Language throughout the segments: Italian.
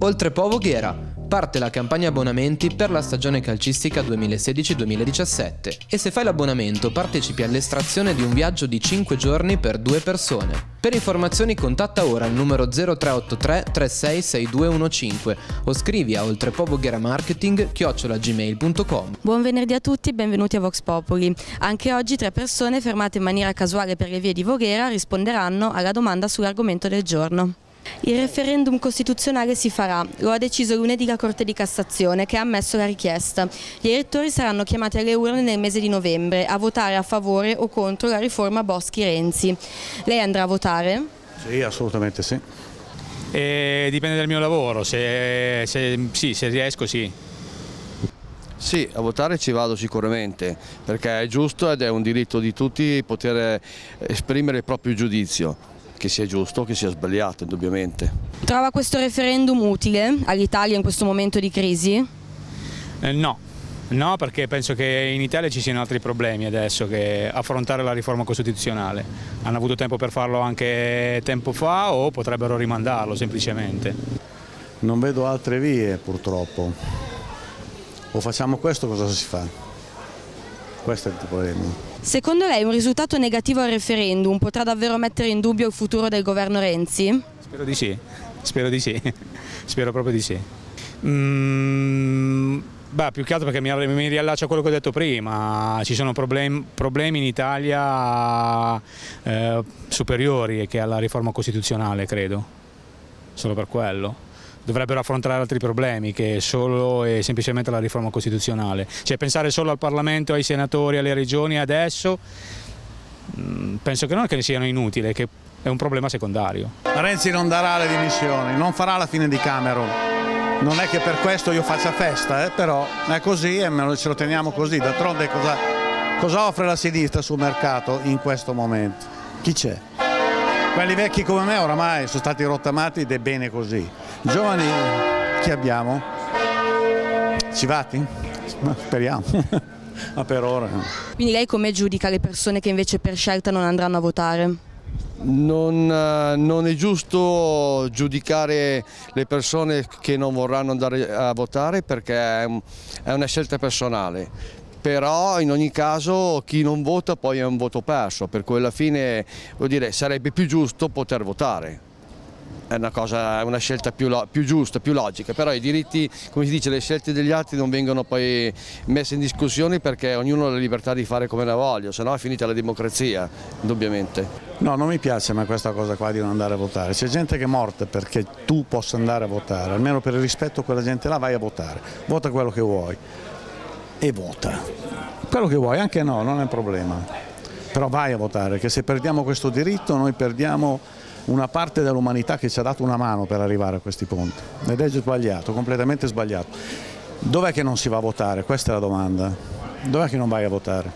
Oltre Po Voghera, parte la campagna abbonamenti per la stagione calcistica 2016-2017 e se fai l'abbonamento partecipi all'estrazione di un viaggio di 5 giorni per due persone. Per informazioni contatta ora il numero 0383 366215 o scrivi a oltrepovogheramarketing. Buon venerdì a tutti, benvenuti a Vox Populi. Anche oggi tre persone fermate in maniera casuale per le vie di Voghera risponderanno alla domanda sull'argomento del giorno. Il referendum costituzionale si farà, lo ha deciso lunedì la Corte di Cassazione che ha ammesso la richiesta. Gli elettori saranno chiamati alle urne nel mese di novembre a votare a favore o contro la riforma Boschi-Renzi. Lei andrà a votare? Sì, assolutamente sì. E dipende dal mio lavoro, se, se, sì, se riesco sì. Sì, a votare ci vado sicuramente, perché è giusto ed è un diritto di tutti poter esprimere il proprio giudizio che sia giusto o che sia sbagliato indubbiamente. Trova questo referendum utile all'Italia in questo momento di crisi? Eh, no, No, perché penso che in Italia ci siano altri problemi adesso che affrontare la riforma costituzionale. Hanno avuto tempo per farlo anche tempo fa o potrebbero rimandarlo semplicemente. Non vedo altre vie purtroppo. O facciamo questo cosa si fa? Questo è il problema. Secondo lei un risultato negativo al referendum potrà davvero mettere in dubbio il futuro del governo Renzi? Spero di sì, spero di sì, spero proprio di sì. Mm, beh, più che altro perché mi, mi riallaccio a quello che ho detto prima, ci sono problemi, problemi in Italia eh, superiori che alla riforma costituzionale, credo, solo per quello dovrebbero affrontare altri problemi che solo e semplicemente la riforma costituzionale. Cioè pensare solo al Parlamento, ai senatori, alle regioni adesso, mm, penso che non che siano inutili, che è un problema secondario. Renzi non darà le dimissioni, non farà la fine di Cameron. Non è che per questo io faccia festa, eh, però è così e ce lo teniamo così. D'altronde cosa, cosa offre la sinistra sul mercato in questo momento? Chi c'è? Quelli vecchi come me oramai sono stati rottamati ed è bene così. Giovani chi abbiamo? Civati? Speriamo, ma per ora no. Quindi lei come giudica le persone che invece per scelta non andranno a votare? Non, eh, non, è giusto giudicare le persone che non vorranno andare a votare perché è una scelta personale però in ogni caso chi non vota poi è un voto perso, per cui alla fine dire, sarebbe più giusto poter votare. È una, cosa, una scelta più, più, giusta, più logica, però i diritti, come si dice, le scelte degli altri non vengono poi messe in discussione perché ognuno ha la libertà di fare come la voglia, se no è finita la democrazia, indubbiamente. No, non mi piace ma questa cosa qua di non andare a votare, c'è gente che è morta perché tu possa andare a votare, almeno per il rispetto a quella gente là vai a votare, vota quello che vuoi e vota. Quello che vuoi, anche no, non è un problema. Però vai a votare, perché se perdiamo questo diritto noi perdiamo una parte dell'umanità che ci ha dato una mano per arrivare a questi punti. Ed è sbagliato, completamente sbagliato. Dov'è che non si va a votare? Questa è la domanda. Dov'è che non vai a votare?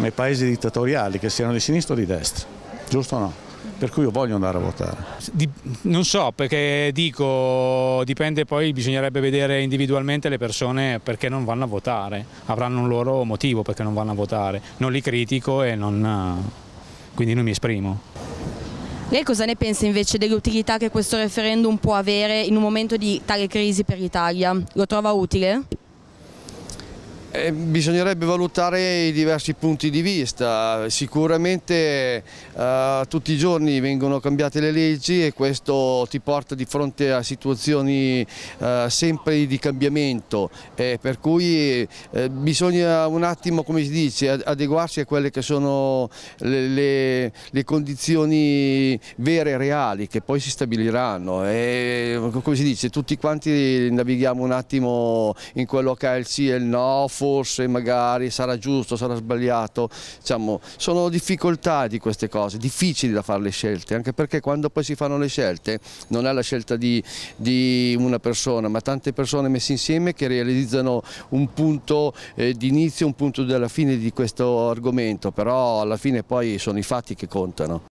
Nei paesi dittatoriali, che siano di sinistra o di destra, giusto o no? Per cui io voglio andare a votare. Di, non so, perché dico, dipende poi, bisognerebbe vedere individualmente le persone perché non vanno a votare, avranno un loro motivo perché non vanno a votare, non li critico e non, quindi non mi esprimo. Lei cosa ne pensa invece dell'utilità che questo referendum può avere in un momento di tale crisi per l'Italia? Lo trova utile? Eh, bisognerebbe valutare i diversi punti di vista, sicuramente eh, tutti i giorni vengono cambiate le leggi e questo ti porta di fronte a situazioni eh, sempre di cambiamento, per cui eh, bisogna un attimo, come si dice, adeguarsi a quelle che sono le, le, le condizioni vere e reali che poi si stabiliranno. E come si dice, tutti quanti navighiamo un attimo in quello che è il sì e il no, forse magari sarà giusto, sarà sbagliato, diciamo, sono difficoltà di queste cose, difficili da fare le scelte, anche perché quando poi si fanno le scelte non è la scelta di, di una persona, ma tante persone messe insieme che realizzano un punto eh, di inizio, un punto della fine di questo argomento, però alla fine poi sono i fatti che contano.